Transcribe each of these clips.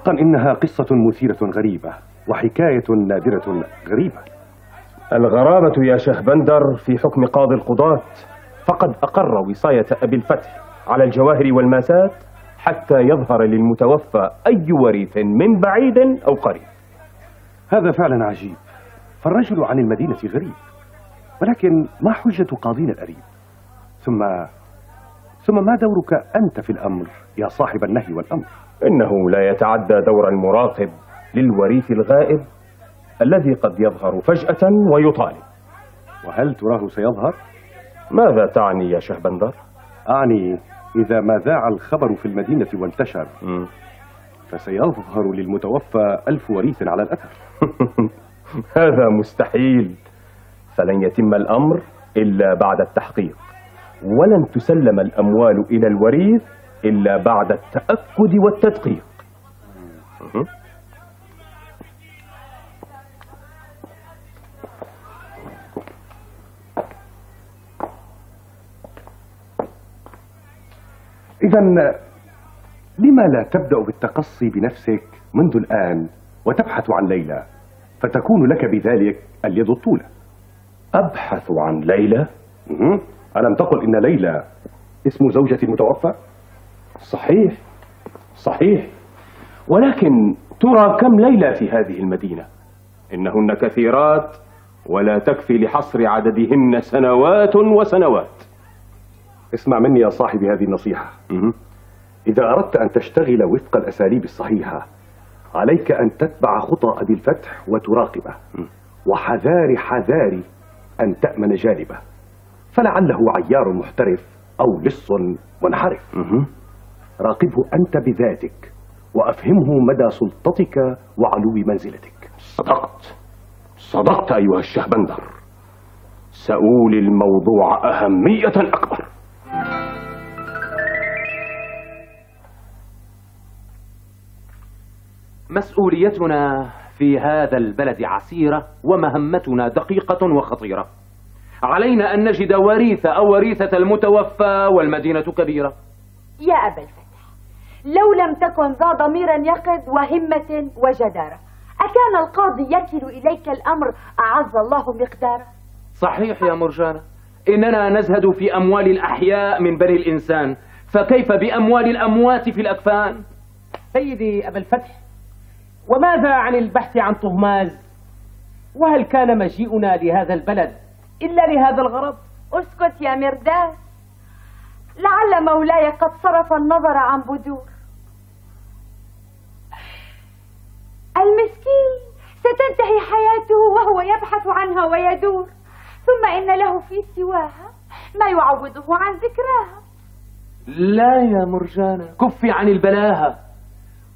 حقا إنها قصة مثيرة غريبة وحكاية نادرة غريبة. الغرابة يا شهبندر في حكم قاضي القضاة فقد أقر وصاية أبي الفتح على الجواهر والماسات حتى يظهر للمتوفى أي وريث من بعيد أو قريب. هذا فعلا عجيب. فالرجل عن المدينة غريب ولكن ما حجة قاضينا الأريب؟ ثم ثم ما دورك أنت في الأمر يا صاحب النهي والأمر؟ إنه لا يتعدى دور المراقب للوريث الغائب الذي قد يظهر فجأة ويطالب وهل تراه سيظهر؟ ماذا تعني يا شهبندر؟ أعني إذا ما ذاع الخبر في المدينة وانتشر م. فسيظهر للمتوفى ألف وريث على الأثر هذا مستحيل فلن يتم الأمر إلا بعد التحقيق ولن تسلم الأموال إلى الوريث إلا بعد التأكد والتدقيق إذا لما لا تبدأ بالتقصي بنفسك منذ الآن وتبحث عن ليلى فتكون لك بذلك اليد الطولة أبحث عن ليلى. ألم تقل إن ليلى اسم زوجة المتوفى؟ صحيح صحيح. ولكن ترى كم ليلى في هذه المدينة؟ إنهن كثيرات ولا تكفي لحصر عددهن سنوات وسنوات. اسمع مني يا صاحبي هذه النصيحة. إذا أردت أن تشتغل وفق الأساليب الصحيحة عليك أن تتبع خطى أبي الفتح وتراقبه. وحذار حذار أن تأمن جانبه. فلعله عيار محترف أو لص منحرف. راقبه أنت بذاتك وأفهمه مدى سلطتك وعلو منزلتك. صدقت. صدقت أيها الشهبندر سأولي الموضوع أهمية أكبر. مسؤوليتنا في هذا البلد عسيرة ومهمتنا دقيقة وخطيرة. علينا أن نجد وريث أو وريثة المتوفى والمدينة كبيرة. يا أبا الفتح لو لم تكن ذا ضمير يقظ وهمة وجدارة. أكان القاضي يكل إليك الأمر أعز الله مقدارة؟ صحيح يا مرجانة. إننا نزهد في أموال الأحياء من بني الإنسان. فكيف بأموال الأموات في الأكفان؟ سيدي أبا الفتح وماذا عن البحث عن طهماز وهل كان مجيئنا لهذا البلد إلا لهذا الغرض؟ أسكت يا مرداس لعل مولاي قد صرف النظر عن بدور. المسكين ستنتهي حياته وهو يبحث عنها ويدور ثم إن له في سواها ما يعوضه عن ذكراها. لا يا مرجانة كفي عن البلاهة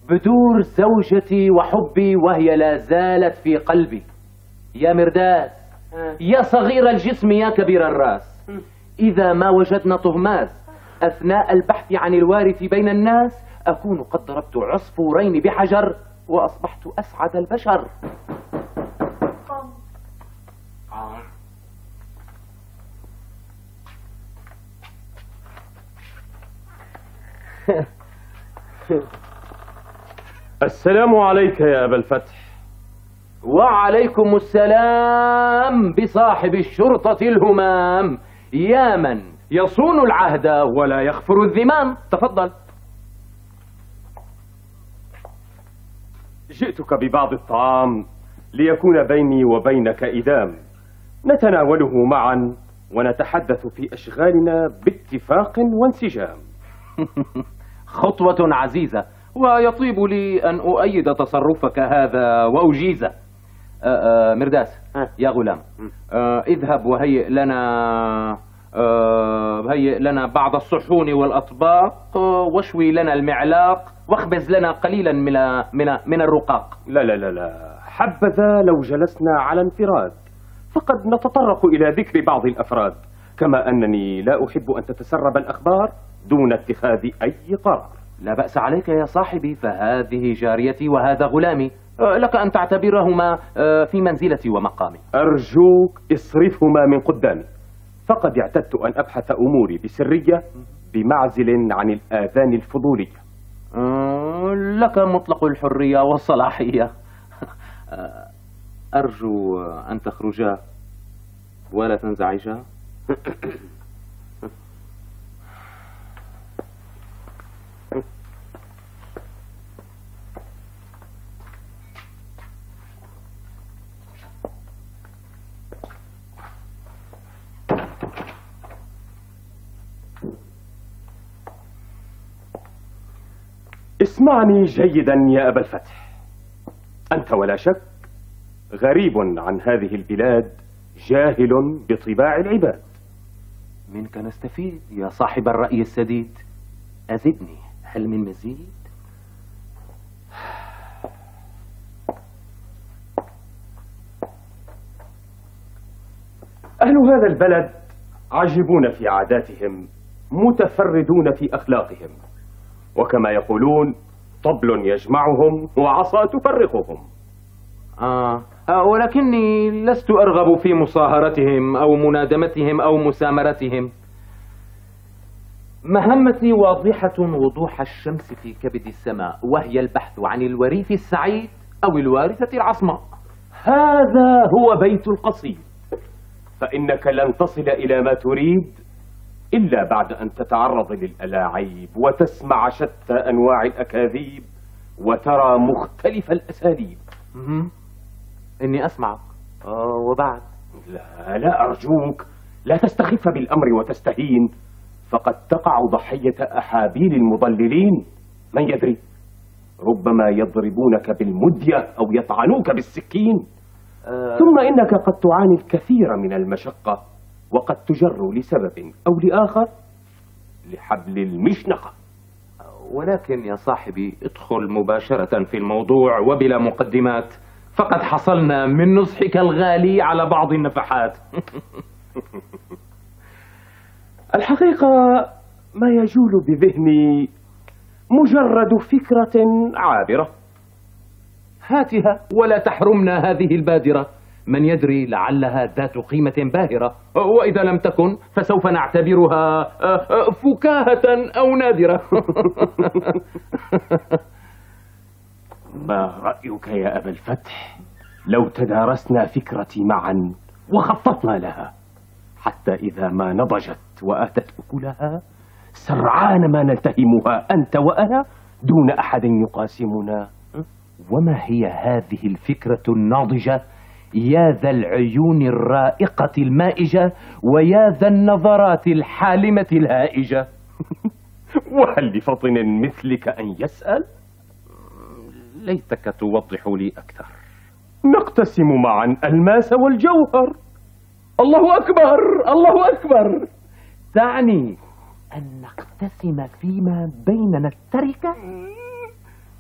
بدور زوجتي وحبي وهي لا زالت في قلبي. يا مرداس يا صغير الجسم يا كبير الراس. إذا ما وجدنا طهماس أثناء البحث عن الوارث بين الناس أكون قد ضربت عصفورين بحجر. وأصبحت أسعد البشر. السلام عليك يا أبا الفتح. وعليكم السلام بصاحب الشرطة الهمام. يا من يصون العهد ولا يغفر الذمام؟ تفضل. جئتك ببعض الطعام ليكون بيني وبينك إدام. نتناوله معا ونتحدث في أشغالنا باتفاق وانسجام. خطوة عزيزة ويطيب لي أن أؤيد تصرفك هذا وأجيزه آه، آه، مرداس يا غلام آه، اذهب وهيئ لنا هيئ لنا بعض الصحون والأطباق واشوي لنا المعلاق واخبز لنا قليلا من من من الرقاق. لا لا لا لا. حبذا لو جلسنا على انفراد فقد نتطرق إلى ذكر بعض الأفراد كما أنني لا أحب أن تتسرب الأخبار دون اتخاذ أي قرار. لا بأس عليك يا صاحبي فهذه جاريتي وهذا غلامي. لك أن تعتبرهما في منزلتي ومقامي. أرجوك اصرفهما من قدامي. فقد اعتدت أن أبحث أموري بسرية بمعزل عن الآذان الفضولية لك مطلق الحرية والصلاحية. أرجو أن تخرجا ولا تنزعجا. اسمعني جيدا يا أبا الفتح. أنت ولا شك غريب عن هذه البلاد جاهل بطباع العباد. منك نستفيد يا صاحب الرأي السديد. أزدني هل من مزيد؟ أهل هذا البلد عجبون في عاداتهم متفردون في أخلاقهم. وكما يقولون طبل يجمعهم وعصا تفرقهم. آه. آه ولكني لست أرغب في مصاهرتهم أو منادمتهم أو مسامرتهم. مهمتي واضحة وضوح الشمس في كبد السماء وهي البحث عن الوريث السعيد أو الوارثة العصماء. هذا هو بيت القصيد. فإنك لن تصل إلى ما تريد إلا بعد أن تتعرض للألاعيب وتسمع شتى أنواع الأكاذيب وترى مختلف الأساليب. إني أسمعك آه وبعد؟ لا لا أرجوك. لا تستخف بالأمر وتستهين. فقد تقع ضحية أحابيل المضللين. من يدري؟ ربما يضربونك بالمدية أو يطعنوك بالسكين. آه. ثم إنك قد تعاني الكثير من المشقة. وقد تجر لسبب أو لآخر لحبل المشنقة. ولكن يا صاحبي ادخل مباشرة في الموضوع وبلا مقدمات. فقد حصلنا من نصحك الغالي على بعض النفحات. الحقيقة ما يجول بذهني مجرد فكرة عابرة. هاتها ولا تحرمنا هذه البادرة. من يدري لعلها ذات قيمة باهرة. وإذا لم تكن فسوف نعتبرها آه، آه، فكاهة أو نادرة. ما رأيك يا أبا الفتح؟ لو تدارسنا فكرتي معا وخططنا لها. حتى إذا ما نضجت وآتت أكلها سرعان ما نلتهمها أنت وأنا دون أحد يقاسمنا. وما هي هذه الفكرة الناضجة يا ذا العيون الرائقة المائجة ويا ذا النظرات الحالمة الهائجة. وهل لفطن مثلك أن يسأل؟ ليتك توضح لي أكثر. نقتسم معا الماس والجوهر. الله أكبر! الله أكبر! تعني أن نقتسم فيما بيننا التركة.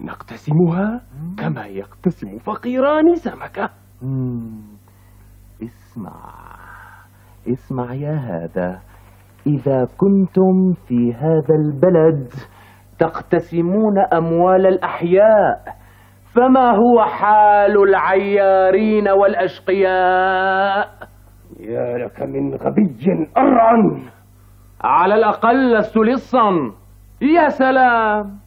نقتسمها كما يقتسم فقيران سمكة. مم. اسمع. اسمع يا هذا. إذا كنتم في هذا البلد تقتسمون أموال الأحياء فما هو حال العيارين والأشقياء؟ يا لك من غبي أرعن. على الأقل لست لصا. يا سلام.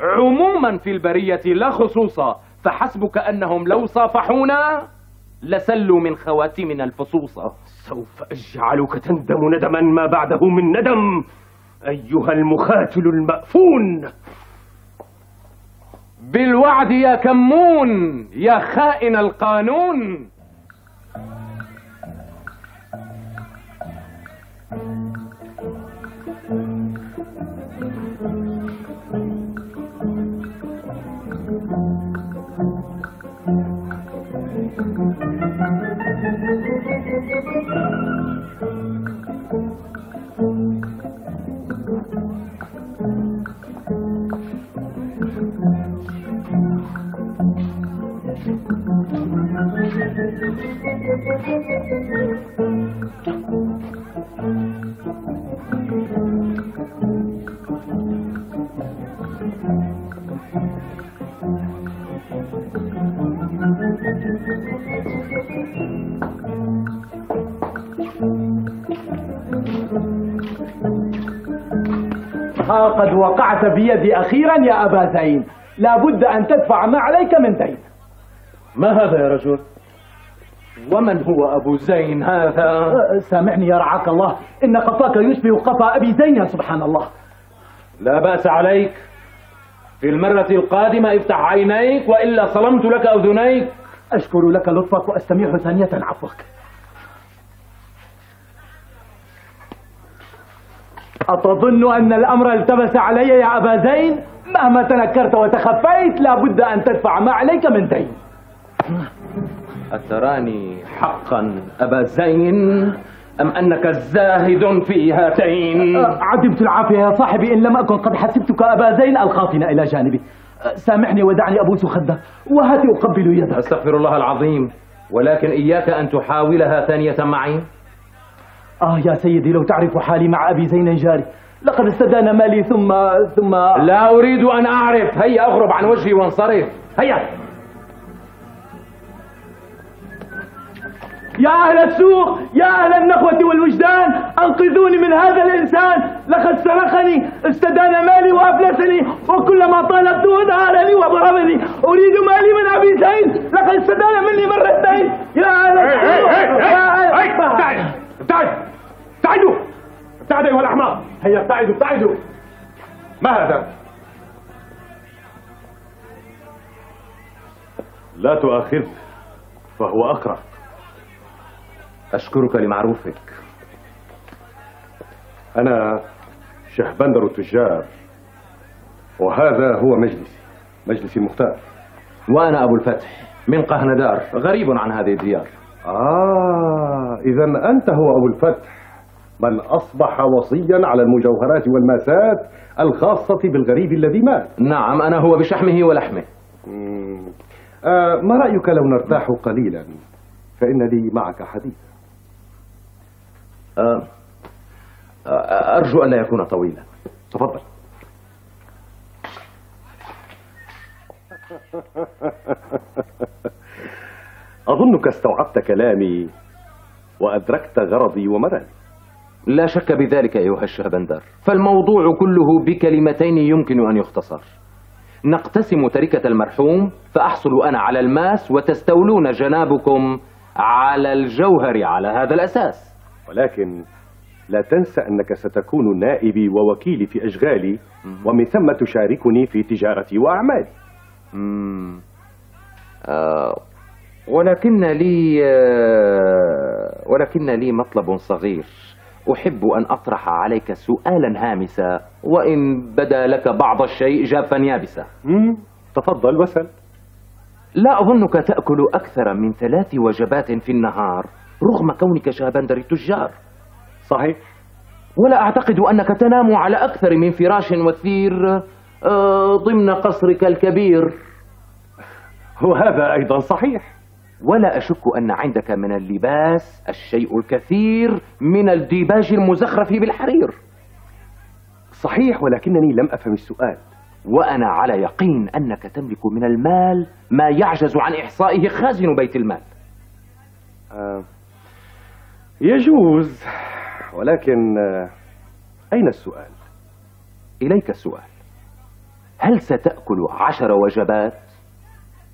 عموما في البرية لا خصوصا فحسبك أنهم لو صافحونا لسلوا من خواتمنا الفصوصة سوف أجعلك تندم ندما ما بعده من ندم أيها المخاتل المأفون. بالوعد يا كمون يا خائن القانون. ها قد وقعت بيدي أخيرا يا أبا زين لابد أن تدفع ما عليك من دين. ما هذا يا رجل؟ ومن هو أبو زين هذا؟ أه، سامحني يا رعاك الله. إن قفاك يشبه قفا أبي زين يا سبحان الله. لا بأس عليك. في المرة القادمة افتح عينيك وإلا صلمت لك أذنيك. أشكر لك لطفك وأستميح ثانية عفوك. أتظن أن الأمر التبس علي يا أبا زين مهما تنكرت وتخفيت لابد أن تدفع ما عليك من دين. أتراني حقا أبا زين؟ أم أنك زاهد في هاتين؟ عدمت العافية يا صاحبي إن لم أكن قد حسبتك أبا زين الخاطن إلى جانبي. سامحني ودعني أبوس خدك وهاتي أقبل يدك. أستغفر الله العظيم ولكن إياك أن تحاولها ثانية معي. آه يا سيدي لو تعرف حالي مع أبي زين جاري لقد استدان مالي ثم ثم لا أريد أن أعرف. هيا أغرب عن وجهي وانصرف. هيا. يا أهل السوق يا أهل النخوة والوجدان أنقذوني من هذا الإنسان. لقد سرقني استدان مالي وأفلسني وكلما طالبته نهارني وضربني أريد مالي من أبي زين لقد استدان مني مرتين. يا أهل السوق يا أهل ابتعد ابتعد ابتعدوا ابتعد أيها الأحمر. هيا ابتعدوا ابتعدوا. ما هذا؟ لا تؤاخذه فهو أقرأ. أشكرك لمعروفك. أنا شهبندر التجار وهذا هو مجلسي مجلسي المختار وأنا أبو الفتح من قهندار غريب عن هذه الديار. آه إذا أنت هو أبو الفتح من أصبح وصيا على المجوهرات والماسات الخاصة بالغريب الذي مات. نعم أنا هو بشحمه ولحمه. مم. آه ما رأيك لو نرتاح قليلا؟ فإن لي معك حديث أه أه أرجو أن لا يكون طويلا. تفضل. أظنك استوعبت كلامي وأدركت غرضي ومرامي لا شك بذلك أيها الشهبندر فالموضوع كله بكلمتين يمكن أن يختصر. نقتسم تركة المرحوم فأحصل أنا على الماس وتستولون جنابكم على الجوهر على هذا الأساس. ولكن لا تنسى أنك ستكون نائبي ووكيلي في أشغالي ومن ثم تشاركني في تجارتي وأعمالي. آه ولكن لي آه ولكن لي مطلب صغير. أحب أن أطرح عليك سؤالا هامسا وإن بدا لك بعض الشيء جافا يابسا. تفضل وسل لا أظنك تأكل أكثر من ثلاث وجبات في النهار رغم كونك شابندر التجار. صحيح. ولا أعتقد أنك تنام على أكثر من فراش وثير آه ضمن قصرك الكبير. وهذا أيضا صحيح. ولا أشك أن عندك من اللباس الشيء الكثير من الديباج المزخرف بالحرير. صحيح ولكنني لم أفهم السؤال وأنا على يقين أنك تملك من المال ما يعجز عن إحصائه خازن بيت المال. آه يجوز ولكن آه أين السؤال؟ إليك السؤال. هل ستأكل عشر وجبات؟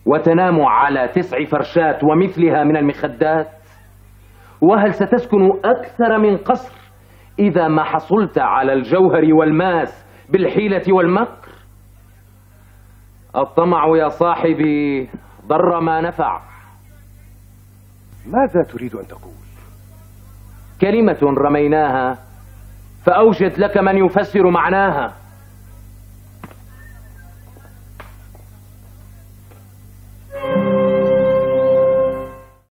وتنام على تسع فرشات ومثلها من المخدات. وهل ستسكن أكثر من قصر إذا ما حصلت على الجوهر والماس بالحيلة والمكر؟ الطمع يا صاحبي ضر ما نفع. ماذا تريد أن تقول؟ كلمة رميناها فأوجد لك من يفسر معناها.